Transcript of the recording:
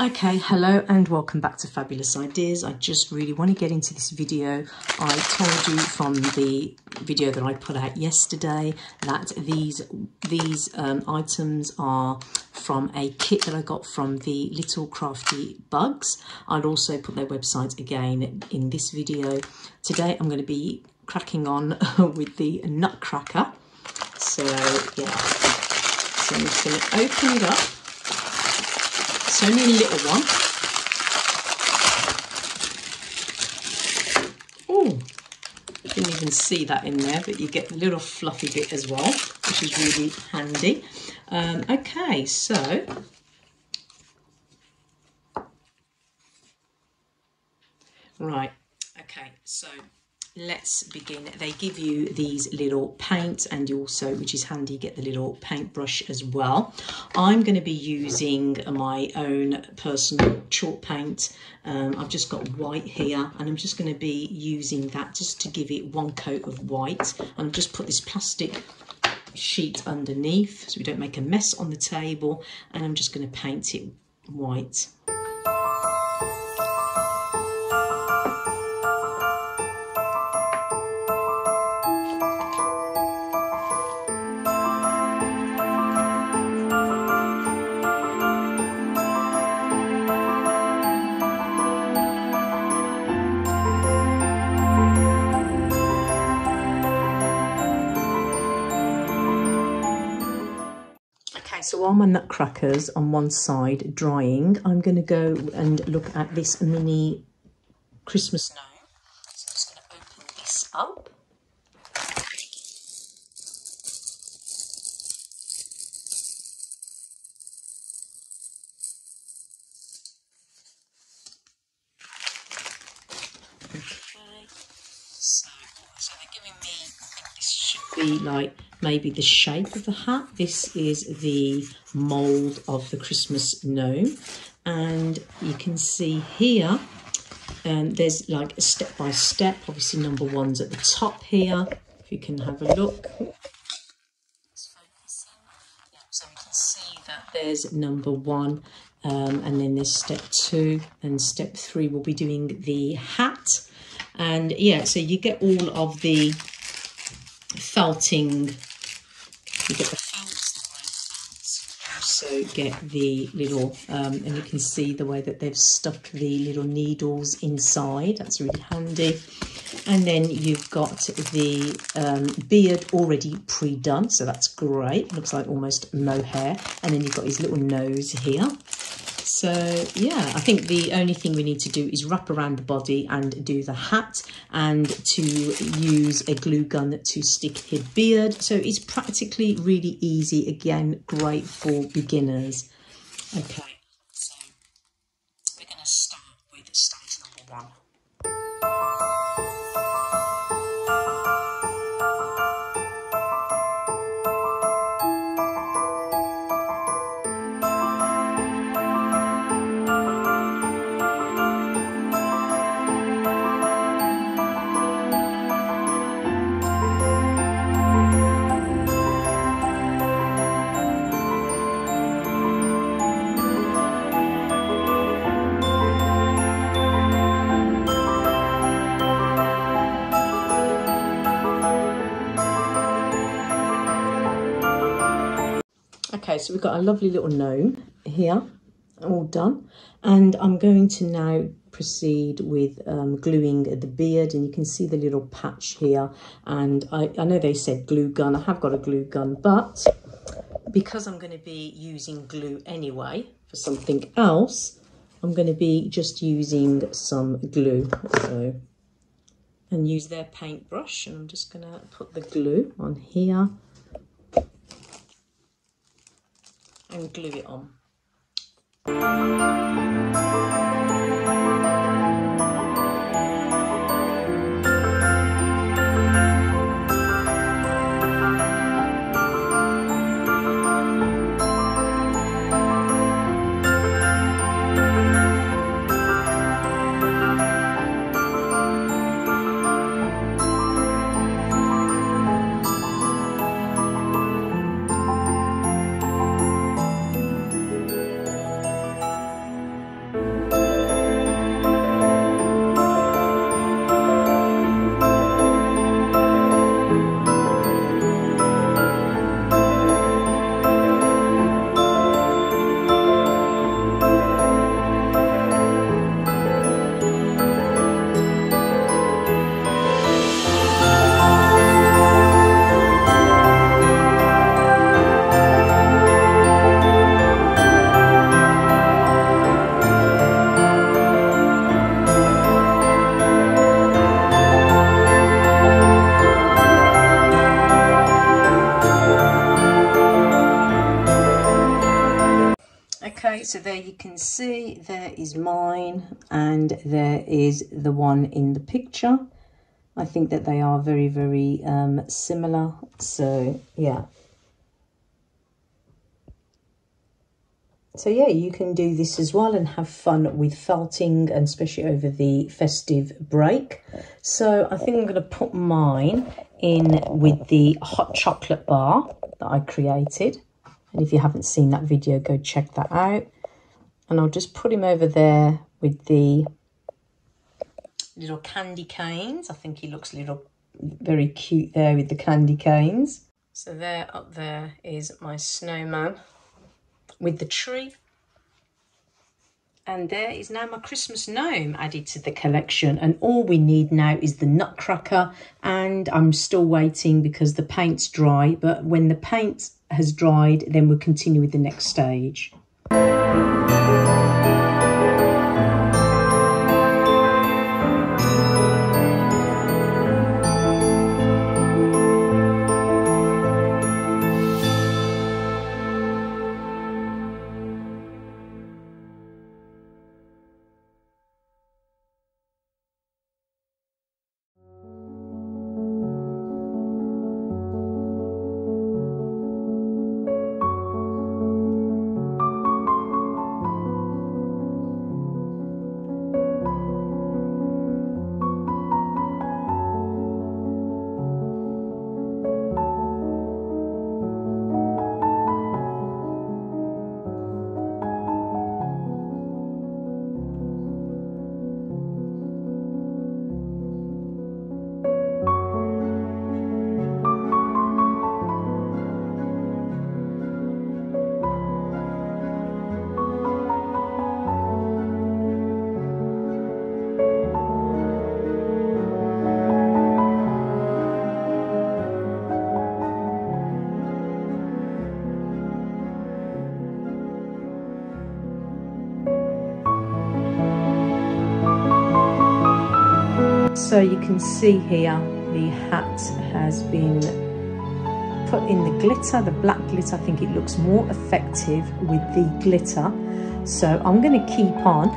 Okay, hello and welcome back to Fabulous Ideas. I just really want to get into this video. I told you from the video that I put out yesterday that these these um, items are from a kit that I got from the Little Crafty Bugs. I'll also put their website again in this video. Today I'm going to be cracking on with the Nutcracker. So yeah, so I'm just going to open it up it's only a little one. Oh, didn't even see that in there, but you get a little fluffy bit as well, which is really handy. Um, okay, so right. Okay, so let's begin. They give you these little paints and you also, which is handy, get the little paintbrush as well. I'm going to be using my own personal chalk paint. Um, I've just got white here and I'm just going to be using that just to give it one coat of white. And I've just put this plastic sheet underneath so we don't make a mess on the table and I'm just going to paint it white. So while my nutcrackers on one side drying, I'm going to go and look at this mini Christmas gnome. So I'm just going to open this up. Be like maybe the shape of the hat. This is the mould of the Christmas gnome. And you can see here, um, there's like a step by step. Obviously, number one's at the top here. If you can have a look. so we can see that there's number one. Um, and then there's step two and step three We'll be doing the hat and yeah so you get all of the felting you get the also get the little, um, and you can see the way that they've stuck the little needles inside. That's really handy. And then you've got the um, beard already pre-done, so that's great. Looks like almost mohair. And then you've got his little nose here. So yeah, I think the only thing we need to do is wrap around the body and do the hat and to use a glue gun to stick his beard. So it's practically really easy. Again, great for beginners. Okay. So we've got a lovely little gnome here, all done. And I'm going to now proceed with um, gluing the beard and you can see the little patch here. And I, I know they said glue gun, I have got a glue gun, but because I'm going to be using glue anyway for something else, I'm going to be just using some glue. So, and use their paintbrush and I'm just going to put the glue on here and glue it on. See, there is mine and there is the one in the picture. I think that they are very, very um, similar. So, yeah. So, yeah, you can do this as well and have fun with felting, and especially over the festive break. So, I think I'm going to put mine in with the hot chocolate bar that I created. And if you haven't seen that video, go check that out. And I'll just put him over there with the little candy canes. I think he looks a little very cute there with the candy canes. So there up there is my snowman with the tree. And there is now my Christmas gnome added to the collection. And all we need now is the nutcracker. And I'm still waiting because the paint's dry. But when the paint has dried, then we'll continue with the next stage. So you can see here the hat has been put in the glitter, the black glitter. I think it looks more effective with the glitter. So I'm going to keep on.